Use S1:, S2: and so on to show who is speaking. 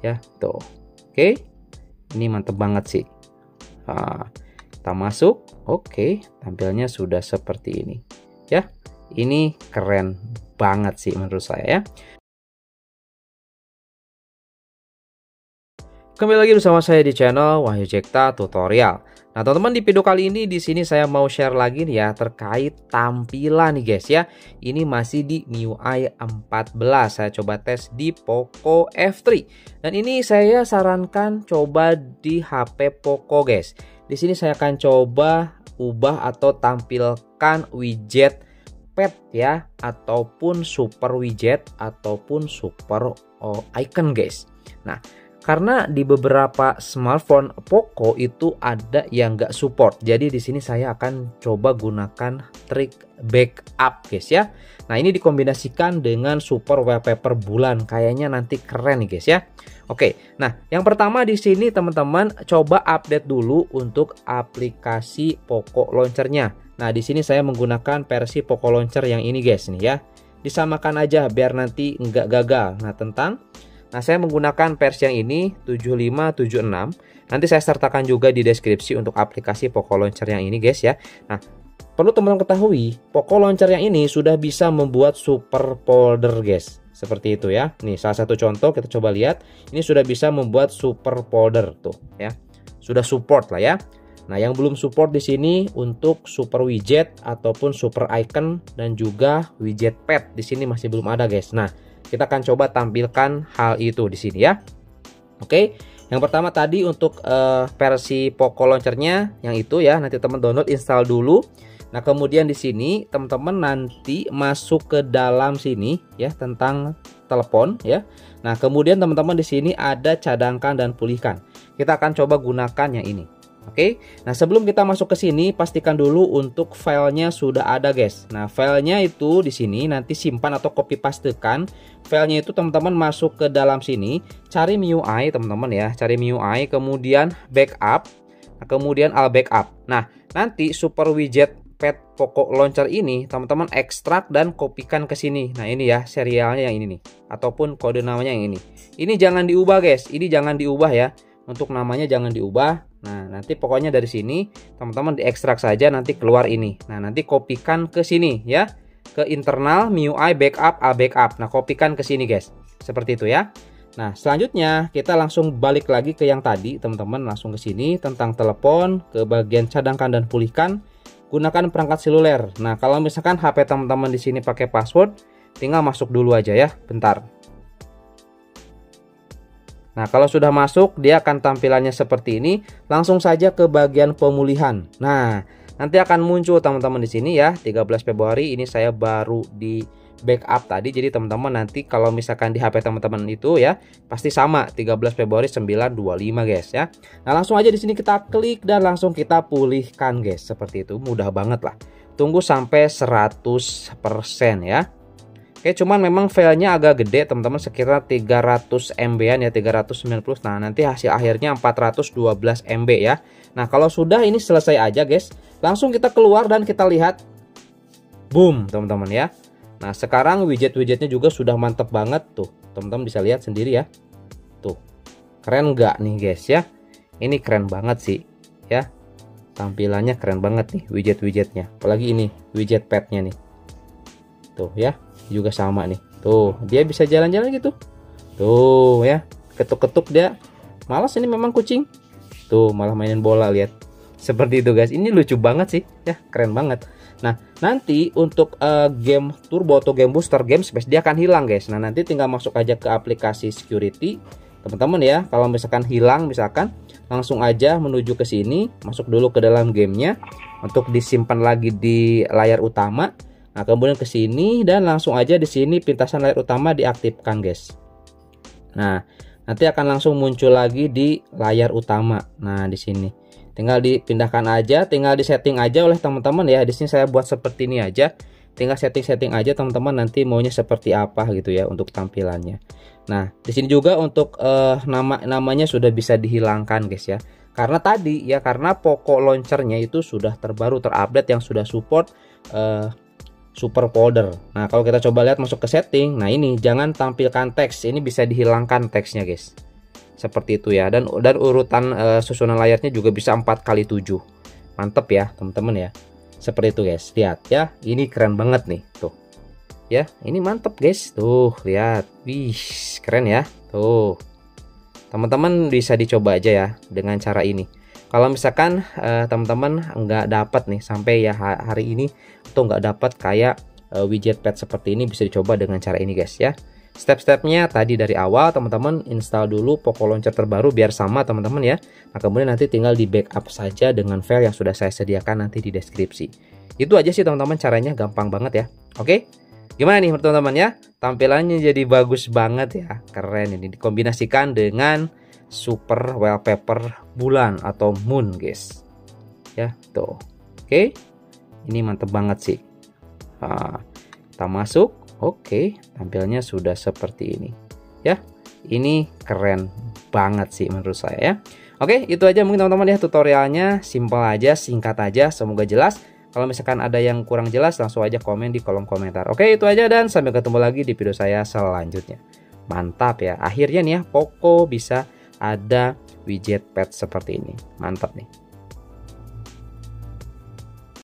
S1: ya tuh. Oke. Ini mantep banget sih. Nah, kita masuk. Oke tampilnya sudah seperti ini. Ya ini keren banget sih menurut saya ya. Kembali lagi bersama saya di channel Wahyu Jekta Tutorial. Nah, teman-teman di video kali ini di sini saya mau share lagi nih ya terkait tampilan nih guys ya. Ini masih di MIUI 14. Saya coba tes di Poco F3. Dan ini saya sarankan coba di HP Poco guys. Di sini saya akan coba ubah atau tampilkan widget pet ya ataupun super widget ataupun super oh, icon guys. Nah, karena di beberapa smartphone Poco itu ada yang nggak support. Jadi di sini saya akan coba gunakan trik backup guys ya. Nah ini dikombinasikan dengan super wallpaper bulan. Kayaknya nanti keren nih guys ya. Oke, nah yang pertama di sini teman-teman coba update dulu untuk aplikasi Poco Launchernya. Nah di sini saya menggunakan versi Poco Launcher yang ini guys nih ya. Disamakan aja biar nanti nggak gagal. Nah tentang Nah, saya menggunakan versi yang ini 7576. Nanti saya sertakan juga di deskripsi untuk aplikasi Poco Launcher yang ini, guys ya. Nah, perlu teman-teman ketahui, Poco Launcher yang ini sudah bisa membuat super folder, guys. Seperti itu ya. Nih, salah satu contoh kita coba lihat. Ini sudah bisa membuat super folder tuh, ya. Sudah support lah ya. Nah, yang belum support di sini untuk super widget ataupun super icon dan juga widget pet di sini masih belum ada, guys. Nah, kita akan coba tampilkan hal itu di sini ya. Oke, yang pertama tadi untuk uh, versi Poco Launchernya yang itu ya, nanti teman download install dulu. Nah, kemudian di sini teman-teman nanti masuk ke dalam sini ya tentang telepon ya. Nah, kemudian teman-teman di sini ada cadangkan dan pulihkan. Kita akan coba gunakan yang ini. Oke, nah sebelum kita masuk ke sini, pastikan dulu untuk filenya sudah ada, guys. Nah, filenya itu di sini nanti simpan atau copy pastekan. Filenya itu teman-teman masuk ke dalam sini, cari MIUI, teman-teman ya, cari MIUI, kemudian backup, nah, kemudian all backup. Nah, nanti super widget pet Poco Launcher ini teman-teman ekstrak dan kopikan ke sini. Nah, ini ya serialnya yang ini nih ataupun kode namanya yang ini. Ini jangan diubah, guys. Ini jangan diubah ya. Untuk namanya jangan diubah Nah, nanti pokoknya dari sini teman-teman diekstrak saja nanti keluar ini. Nah, nanti kopikan ke sini ya. Ke internal MIUI backup a backup. Nah, kopikan ke sini guys. Seperti itu ya. Nah, selanjutnya kita langsung balik lagi ke yang tadi, teman-teman langsung ke sini tentang telepon, ke bagian cadangkan dan pulihkan, gunakan perangkat seluler. Nah, kalau misalkan HP teman-teman di sini pakai password, tinggal masuk dulu aja ya, bentar. Nah, kalau sudah masuk, dia akan tampilannya seperti ini. Langsung saja ke bagian pemulihan. Nah, nanti akan muncul teman-teman di sini ya. 13 Februari ini saya baru di backup tadi. Jadi teman-teman nanti kalau misalkan di HP teman-teman itu ya, pasti sama 13 Februari 925 guys ya. Nah, langsung aja di sini kita klik dan langsung kita pulihkan guys. Seperti itu, mudah banget lah. Tunggu sampai 100% ya. Oke, cuman memang filenya agak gede teman-teman sekitar 300 MB-an ya 390. Nah, nanti hasil akhirnya 412 MB ya. Nah, kalau sudah ini selesai aja guys. Langsung kita keluar dan kita lihat boom, teman-teman ya. Nah, sekarang widget-widgetnya juga sudah mantep banget tuh. Teman-teman bisa lihat sendiri ya. Tuh. Keren nggak nih guys ya? Ini keren banget sih ya. Tampilannya keren banget nih widget-widgetnya. Apalagi ini widget padnya nih. Tuh ya juga sama nih. Tuh dia bisa jalan-jalan gitu. Tuh ya. Ketuk-ketuk dia. Malas ini memang kucing. Tuh malah mainin bola lihat. Seperti itu guys. Ini lucu banget sih. Ya keren banget. Nah nanti untuk uh, game turbo atau game booster game space dia akan hilang guys. Nah nanti tinggal masuk aja ke aplikasi security. Teman-teman ya. Kalau misalkan hilang misalkan langsung aja menuju ke sini. Masuk dulu ke dalam gamenya. Untuk disimpan lagi di layar utama Nah, kemudian ke sini dan langsung aja di sini pintasan layar utama diaktifkan, guys. Nah, nanti akan langsung muncul lagi di layar utama. Nah, di sini. Tinggal dipindahkan aja, tinggal di setting aja oleh teman-teman ya. Di sini saya buat seperti ini aja. Tinggal setting-setting aja teman-teman nanti maunya seperti apa gitu ya untuk tampilannya. Nah, di sini juga untuk uh, nama namanya sudah bisa dihilangkan, guys ya. Karena tadi ya karena Poco launchernya itu sudah terbaru terupdate yang sudah support uh, super folder. Nah, kalau kita coba lihat masuk ke setting, nah ini jangan tampilkan teks. Ini bisa dihilangkan teksnya, guys. seperti itu ya. Dan dan urutan uh, susunan layarnya juga bisa 4 kali 7 mantep ya teman-teman ya. Seperti itu guys. Lihat ya. Ini keren banget nih. Tuh. Ya ini mantep guys. Tuh lihat. Wih keren ya. Tuh. Teman-teman bisa dicoba aja ya dengan cara ini kalau misalkan uh, teman-teman nggak dapat nih sampai ya hari ini atau nggak dapat kayak uh, widget pad seperti ini bisa dicoba dengan cara ini guys ya Step-stepnya tadi dari awal teman-teman install dulu Poco Launcher terbaru biar sama teman-teman ya. Nah kemudian nanti tinggal di backup saja dengan file yang sudah saya sediakan nanti di deskripsi. Itu aja sih teman-teman caranya gampang banget ya. Oke? Gimana nih teman-teman ya? Tampilannya jadi bagus banget ya. Keren ini dikombinasikan dengan super wallpaper bulan atau moon guys. Ya, tuh. Oke. Ini mantep banget sih. Nah, kita masuk Oke, tampilnya sudah seperti ini. Ya, ini keren banget sih menurut saya ya. Oke, itu aja mungkin teman-teman ya tutorialnya. Simpel aja, singkat aja, semoga jelas. Kalau misalkan ada yang kurang jelas, langsung aja komen di kolom komentar. Oke, itu aja dan sampai ketemu lagi di video saya selanjutnya. Mantap ya, akhirnya nih ya Poco bisa ada widget pad seperti ini. Mantap nih.